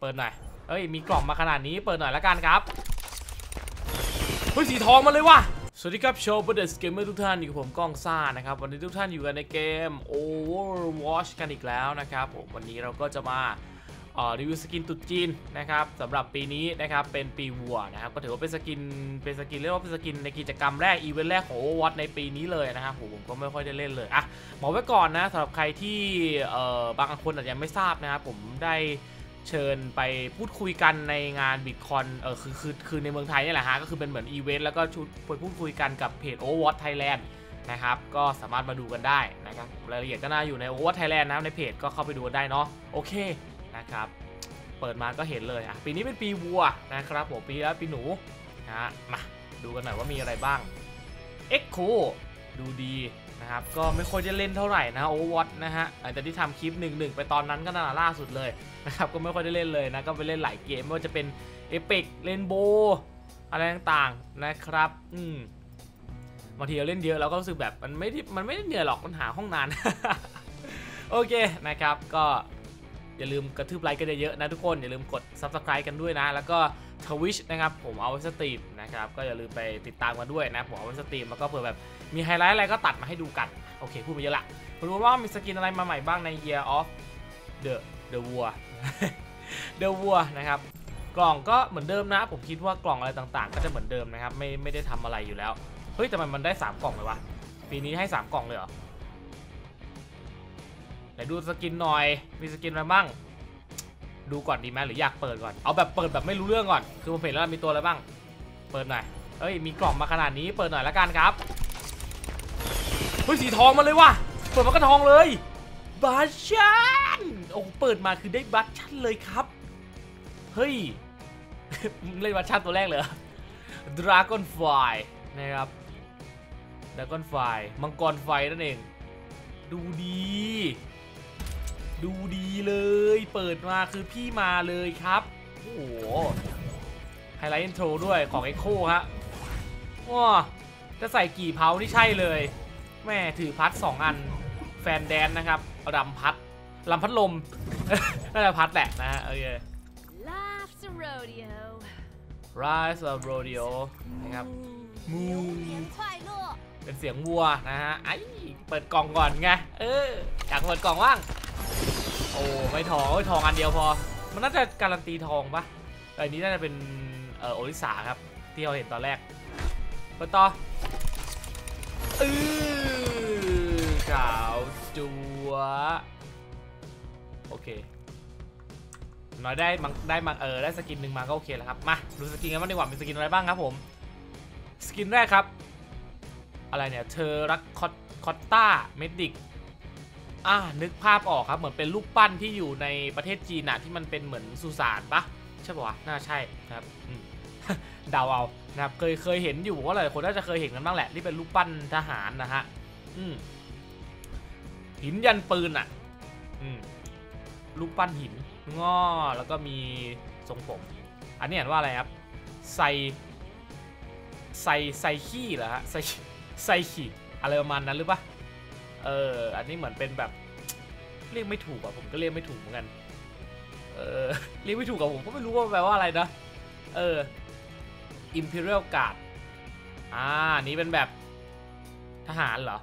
เปิดหน่อยเอ้ยมีกล่องมาขนาดนี้เปิดหน่อยละกันครับเฮ้ยสีทองมาเลยว่ะสวัสดีครับโชว์ประเด็นเกมเมอร์ทุกท่านอยู่กับผมก้องซ่านะครับวันนี้ทุกท่านอยู่กันในเกม Overwatch กันอีกแล้วนะครับผมวันนี้เราก็จะมาเอ่อรีวิว skin ตรุษจีนนะครับสำหรับปีนี้นะครับเป็นปีวัวนะครับก็ถือว่าเป็น skin เป็น skin เรียกว่าเป็น skin ในกิจกรรมแรกอีเวนต์แรกของ Overwatch ในปีนี้เลยนะครับผมผมก็ไม่ค่อยได้เล่นเลยอะบอกไว้ก่อนนะสำหรับใครที่เอ่อบางคนอาจจะยังไม่ทราบนะครับผมได้ เชิญไปพูดคุยกันในงาน BlizzCon เออคือคือคือในเมืองไทยนี่แหละฮะก็คือเป็นเหมือนอีเวนต์แล้วก็ชุดไปพูดคุยกันกับเพจ Overwatch Thailand นะครับก็สามารถมาดูกันได้นะครับรายละเอียดก็น่าอยู่ใน Overwatch Thailand นะในเพจก็เข้าไปดูได้เนาะโอเคนะครับเปิดมาก็เห็นเลยอะปีนี้เป็นปีวัวนะครับผมปีแล้วปีหนูนะฮะมาดูกันหน่อยว่ามีอะไรบ้าง Echo ดูดี นะครับก็ไม่ค่อยจะเล่นเท่าไหร่นะ Overwatch นะฮะหลังจากที่ทำคลิป 1-1 ไปตอนนั้นก็น่าล่าสุดเลยนะครับก็ไม่ค่อยได้เล่นเลยนะก็ไปเล่นหลายเกมไม่ว่าจะเป็นเอพิกเ a นโบอะไรต่างๆนะครับอืมบางทีเราเล่นเยอะเราก็รู้สึกแบบมันไม่มันไม่ได้เหนื่อยหรอกมันหาห้องนานโอเคนะครับก็อย่าลืมกระทืบไลค์กันเยอะๆนะทุกคนอย่าลืมกด Subscribe กันด้วยนะ แล้วก็ Twitch นะครับผมเอาไว้ stream นะครับก็อย่าลืมไปติดตามกันด้วยนะผมเอาไว้ stream แล้วก็เผื่อแบบมีไฮไลท์อะไรก็ตัดมาให้ดูกันโอเคพูดไปเยอะละมาดูว่ามี skin อะไรมาใหม่บ้างใน Year of the the War เดวัวนะครับกล่องก็เหมือนเดิมนะ ผมคิดว่ากล่องอะไรต่างๆ ก็จะเหมือนเดิมนะครับไม่ไม่ได้ทำอะไรอยู่แล้วเฮ้ยแต่มันมันได้ 3 กล่องเลยวะปีนี้ให้ 3 กล่องเลยเหรอไหนดู skin หน่อยมี skin อะไรบ้าง ดูก่อนดีไหมหรืออยากเปิดก่อน เอาแบบเปิดแบบไม่รู้เรื่องก่อน คือผมเห็นแล้วมีตัวอะไรบ้าง เปิดหน่อยเฮ้ย มีกล่องมาขนาดนี้ เปิดหน่อยละกันครับ เฮ้ย สีทองมาเลยว่ะ เปิดมาก็ทองเลย Bastion โอ้เปิดมาคือได้ Bastion เลยครับ เฮ้ย เล่น Bastion ตัวแรกเลย Dragon Fire นะครับ Dragon Fireมังกรไฟนั่นเอง ดูดี ดูดีเลย เปิดมาคือพี่มาเลยครับ โอ้โห ไฮไลท์อินโทรด้วยของเอ็กโคฮะว้าจะใส่กี่เพาที่ใช่เลย แม่ถือพัดสองอัน แฟนแดนนะครับลำพัดลำพัดลมน่าจะพัดแหละนะฮะโอเค Life's a rodeo Rise of rodeo นะครับมูเป็นเสียงวัวนะฮะไอเปิดกล่องก่อนไง เอออากเปิดกล่องว่าง อ้ไม่ทองโอ้ยทองอันเดียวพอ มันน่าจะการันตีทองปะอันนี้น่าจะเป็นเออโอริสาครับ ที่เราเห็นตอนแรกเปิดต่อเออขาวจัวโอเคน้อยได้มังได้มังเออได้ skin หนึ่งมาก็โอเคแล้วครับมาดู skin กันบ้างดีกว่ามี skin อะไรบ้างครับผม skin แรกครับ อะไรเนี่ย Terracotta Medic อ่านึกภาพออกครับ เหมือนเป็นรูปปั้นที่อยู่ในประเทศจีนน่ะที่มันเป็นเหมือนสุสานปะใช่ปะวะน่าใช่ครับเดาเอานะครับเคยเคยเห็นอยู่ว่าหลายคนน่าจะเคยเห็นกันบ้างแหละที่เป็นรูปปั้นทหารนะฮะอืมหินยันปืนอะอืมรูปปั้นหินง้อแล้วก็มีทรงผม อันนี้อ่านว่าอะไรครับไซไซไซขี้เหรอฮะไซไซขี้อะไรประมาณนั้นหรือปะ เออ อันนี้เหมือนเป็นแบบเรียกไม่ถูกอะผมก็เรียกไม่ถูกเหมือนกัน เออเรียกไม่ถูกกับผมก็ไม่รู้ว่าแปลว่าอะไรนะ เออ Imperial Guard อ่านี่เป็นแบบทหารเหรอ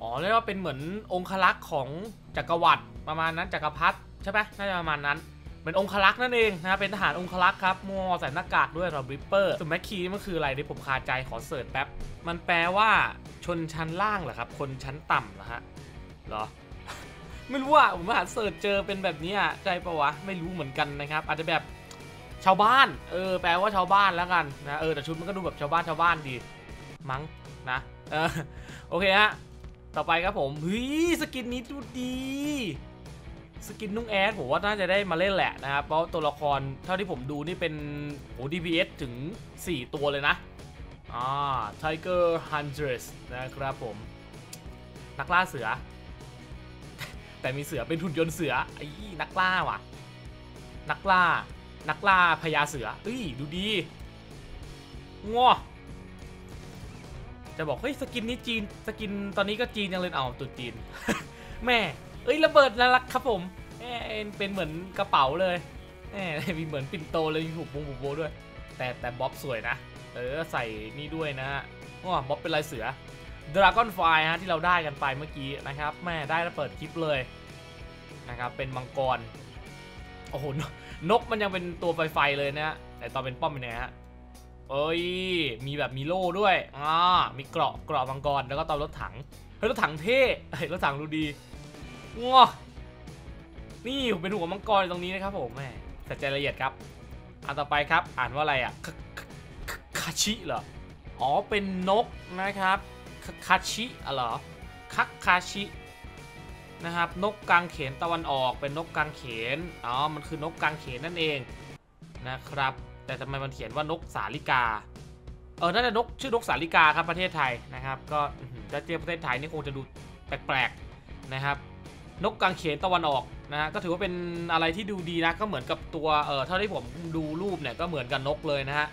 อ๋อเรียกว่าเป็นเหมือนองคลักษ์ของจักรวรรดิประมาณนั้นจักรพรรดิใช่ไหมน่าจะประมาณนั้น เป็นองคลักษ์นั่นเองนะเป็นทหารองคลักษ์ครับมัวใส่หน้ากากด้วยเราบริปเปอร์ส่วนแมคคีมันคืออะไรที่ผมคาใจขอเสิร์ชแป๊บ มันแปลว่าชนชั้นล่างเหรอครับ คนชั้นต่ำเหรอฮะเหรอไม่รู้อะผมหาเสิร์ชเจอเป็นแบบนี้อะใจปะวะไม่รู้เหมือนกันนะครับ อาจจะแบบชาวบ้าน เออ แปลว่าชาวบ้านแล้วกันนะเออแต่ชุดมันก็ดูแบบชาวบ้านชาวบ้านดี มั้งนะเออโอเคฮะต่อไปครับผมเฮ้ยสกินนี้ดูดี สกินนุ่งแอดผมว่าน่าจะได้มาเล่นแหละนะครับ เพราะตัวละครเท่าที่ผมดูนี่เป็นโอ้ DPS ถึง 4 ตัวเลยนะ อ่า Tiger Huntress นะครับผม นักล่าเสือ แต่มีเสือเป็นทุนยนต์เสือ ไอ้ นักล่าว่ะ นักล่า นักล่าพญาเสือเอ้ย ดูดีง้อจะบอก เฮ้ย สกินนี้จีน สกินตอนนี้ก็จีนยังเลยเอาตรุษจีน แม่ เอ้ยระเบิดน่ารักครับผมแม่เป็นเหมือนกระเป๋าเลยแหมมีเหมือนปิ่นโตเลยมีผูกวงผูโบด้วย แต่แต่บ๊อบสวยนะ เออใส่นี่ด้วยนะฮะว้าบ๊อบเป็นลายเสือ Dragon Fire ฮะที่เราได้กันไปเมื่อกี้นะครับแม่ได้แล้วเปิดคลิปเลยนะครับเป็นมังกรโอ้โหนนกมันยังเป็นตัวไฟไฟเลยนะฮะแต่ตอนเป็นป้อมเป็นไงฮะเอ้ยมีแบบมีโล่ด้วยอ่ามีเกราะเกราะมังกรแล้วก็ตอนรถถังเฮ้ยรถถังเท่เฮ้ยรถถังดูดี ง้อนี่เป็นหัวมังกรอยู่ตรงนี้นะครับผมแม่ใส่ใจละเอียดครับอันต่อไปครับ อ่านว่าอะไรอะคาชิเหรออ๋อเป็นนกนะครับคาชิอะเหรอคักคาชินะครับนกกางเขนตะวันออกเป็นนกกางเขนอ๋อมันคือนกกางเขนนั่นเองนะครับ แต่ทำไมมันเขียนว่านกสาลิกาเออน่าจะนกชื่อนกสาลิกาครับประเทศไทยนะครับ ก็ถ้าเทียบประเทศไทยนี่คงจะดูแปลกๆนะครับ นกกางเขนตะวันออกนะฮะก็ถือว่าเป็นอะไรที่ดูดีนะก็เหมือนกับตัวเออเท่าที่ผมดูรูปเนี่ยก็เหมือนกับนกเลยนะฮะ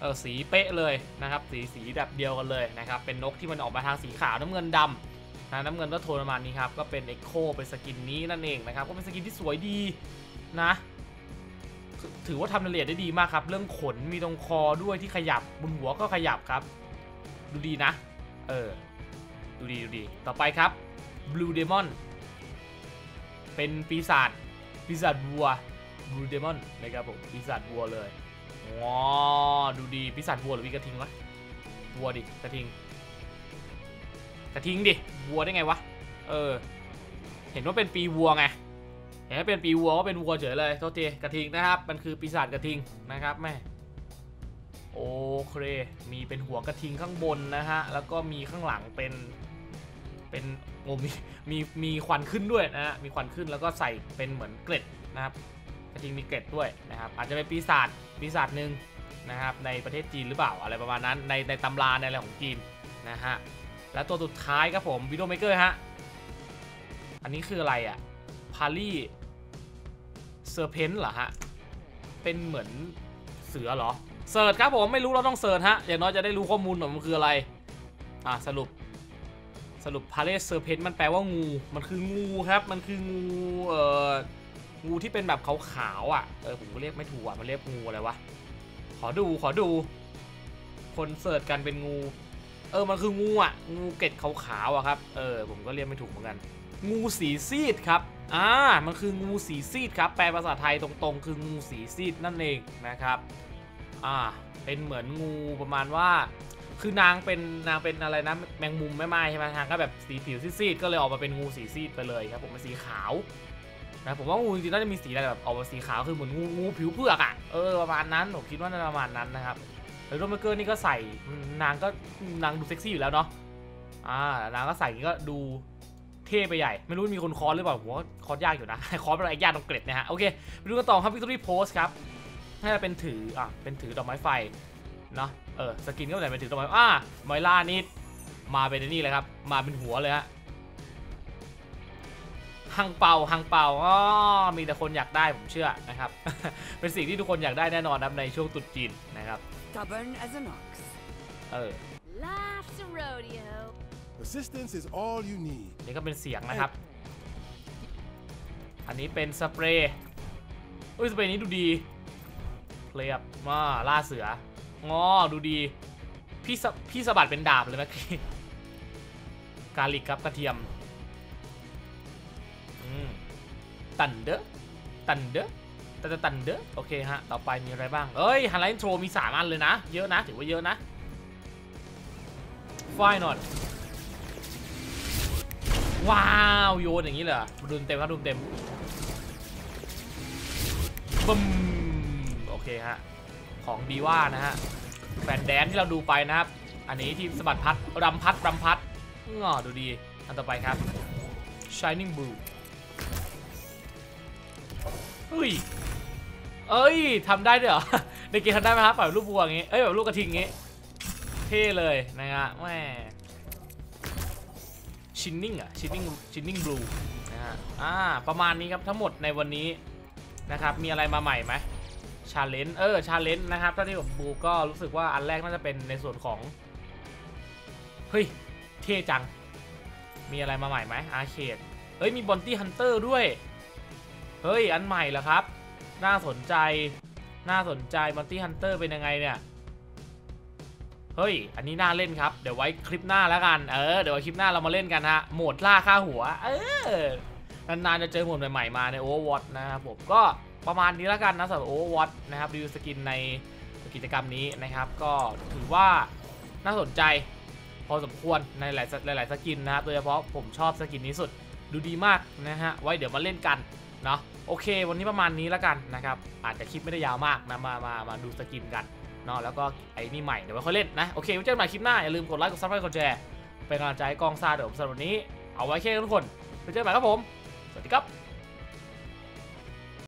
เออสีเป๊ะเลยนะครับสีสีแบบเดียวกันเลยนะครับเป็นนกที่มันออกมาทางสีขาวน้ำเงินดำนะน้ำเงินก็โทนประมาณนี้ครับก็เป็น Echo เป็นสกินนี้นั่นเองนะครับก็เป็นสกินที่สวยดีนะถือว่าทำรายละเอียดได้ดีมากครับ เรื่องขนมีตรงคอด้วยที่ขยับบนหัวก็ขยับครับ ดูดีนะ เออ ดูดีดูดี ต่อไปครับ Bull Demon เป็นปีศาจปีศาจวัว Blue Demon นะครับผมปีศาจวัวเลยว้าดูดีปีศาจวัวหรือวีกระทิงวะวัวดิกระทิงกระทิงดิวัวได้ไงวะเออ เห็นว่าเป็นปีวัวไงเห็นว่าเป็นปีวัวก็เป็นวัวเฉยเลยโทษทีกระทิงนะครับ มันคือปีศาจกระทิงนะครับแม่โอเค มีเป็นหัวกระทิงข้างบนนะฮะ แล้วก็มีข้างหลังเป็น เป็นโอ้มีมีมีควันขึ้นด้วยนะฮะมีควันขึ้นแล้วก็ใส่เป็นเหมือนเกล็ดนะครับกระทิงมีเกล็ดด้วยนะครับ อาจจะเป็นปีศาจปีศาจหนึ่งนะครับในประเทศจีนหรือเปล่าอะไรประมาณนั้นในในตำราในอะไรของจีนนะฮะและตัวสุดท้ายครับผม Widowmaker ฮะอันนี้คืออะไรอะ่ะ Pale Serpent เหรอฮะเป็นเหมือนเสือเหรอ search ครับผมไม่รู้เราต้อง search ฮะอย่างน้อยจะได้รู้ข้อมูลหน่อยมันคืออะไรอะสรุป สรุป Pale Serpent มันแปลว่างู มันคืองูครับ มันคืองูเอ่องูที่เป็นแบบขาวๆอะ เออผมก็เรียกไม่ถูกอะ มันเรียกงูอะไรวะ ขอดู ขอดู คน search กันเป็นงู เออ มันคืองูอะ งูเกล็ดขาวๆอะครับ เออ ผมก็เรียกไม่ถูกเหมือนกัน งูสีซีดครับ อ่า มันคืองูสีซีดครับ แปลภาษาไทยตรงๆ คืองูสีซีดนั่นเองนะครับ อ่า เป็นเหมือนงูประมาณว่า คือนางเป็นนางเป็นอะไรนะแมงมุมแม่ม่ายใช่ไหมทางก็แบบสีผิวซีดๆก็เลยออกมาเป็นงูสีซีดไปเลยครับ ผมเป็นสีขาวนะผมว่างูจริงๆน่าจะมีสีอะไรแบบออกมาสีขาวคือเหมือนงูงูผิวเผือกอะเออประมาณนั้นผมคิดว่าน่าจะประมาณนั้นนะครับแล้ว Widowmaker นี่ก็ใส่นางก็นางดูเซ็กซี่อยู่แล้วเนาะอ่านางก็ใส่นี้ก็ดูเท่ไปใหญ่ ไม่รู้มีคนคอร์สหรือเปล่าผมว่าคอร์สยากอยู่นะคอร์สเป็นอะไรยากตรงเกล็ดนะฮะโอเคไปดูกันต่อครับ Victory Post ครับน่าจะเป็นถืออะเป็นถือดอกไม้ไฟเนาะ เออสกินก็แต่เป็นถือดอกไม้อ่ามอยล่านี่มาเป็นนี่เลยครับ มาเป็นหัวเลยฮะหังเปาหังเปาอ๋อมีแต่คนอยากได้ผมเชื่อนะครับ เป็นสิ่งที่ทุกคนอยากได้แน่นอนนะครับในช่วงตรุษจีนนะครับ Stubborn as an ox. เออ Life's a rodeo. Persistence is all you need. นี่ก็เป็นเสียงนะครับ อันนี้เป็นสเปรย์อุ้ยสเปรย์นี้ดูดี เพลียบมาล่าเสือ งอดูดี พี่สะพี่สะบัดเป็นดาบเลยเมื่อกี้กาลิกครับกระเทียมตันเดอร์ตันเดอร์ตันตันเดอร์โอเคฮะ ต่อไปมีอะไรบ้าง เอ้ยฮันไลน์โทรมีสามอันเลยนะ เยอะนะ ถือว่าเยอะนะไฟนอตว้าว โยนอย่างนี้เหรอดุมเต็มครับดุมเต็มบึมโอเคฮะ ของดีว่านะฮะแฟนแดนที่เราดูไปนะครับ อันนี้ที่สะบัดพัดรำพัดรำพัดงอดูดี อันต่อไปครับ Shining Blue เฮ้ย เอ้ยทำได้ด้วยเหรอ ในเกมทำได้ไหมครับแบบรูปวัวอย่างงี้ เอ้ยแบบรูปกระทิงงี้ เท่เลยนะฮะแหม shining อะ shining shining blue นะฮะอ่าประมาณนี้ครับทั้งหมดในวันนี้นะครับ มีอะไรมาใหม่ไหม challenge เออ challenge นะครับถ้าที่ผมดูก็รู้สึกว่าอันแรกน่าจะเป็นในส่วนของ เฮ้ย เท่จัง มีอะไรมาใหม่ไหม arcade เฮ้ย มี bounty hunter ด้วย เฮ้ย อันใหม่เหรอครับ น่าสนใจน่าสนใจ bounty hunter เป็นยังไงเนี่ย เฮ้ย อันนี้น่าเล่นครับ เดี๋ยวไว้คลิปหน้าแล้วกัน เออ เดี๋ยวไว้คลิปหน้าเรามาเล่นกันฮะ โหมดล่าค่าหัว เออนานๆจะเจอโหมดใหม่ๆมาใน Overwatch นะครับผมก็ ประมาณนี้แล้วกันนะสำหรับ Overwatch นะครับรีวิวสกินในกิจกรรมนี้นะครับ ก็ถือว่าน่าสนใจพอสมควรในหลายหลายสกินนะครับโดยเฉพาะผมชอบสกินนี้สุดดูดีมากนะฮะไว้เดี๋ยวมาเล่นกันเนาะโอเค วันนี้ประมาณนี้แล้วกันนะครับอาจจะคลิปไม่ได้ยาวมากนะมามามาดูสกินกันเนาะแล้วก็ไอ้นี่ใหม่เดี๋ยวไว้ค่อยเล่นนะโอเคไว้เจอกันใหม่คลิปหน้าอย่าลืมกดไลค์กด subscribe กดแชร์เป็นกำลังใจให้กองซาเดี๋ยวผมสำหรับวันนี้เอาไว้แค่นี้ทุกคนไปเจอกันใหม่ครับผมสวัสดีครับ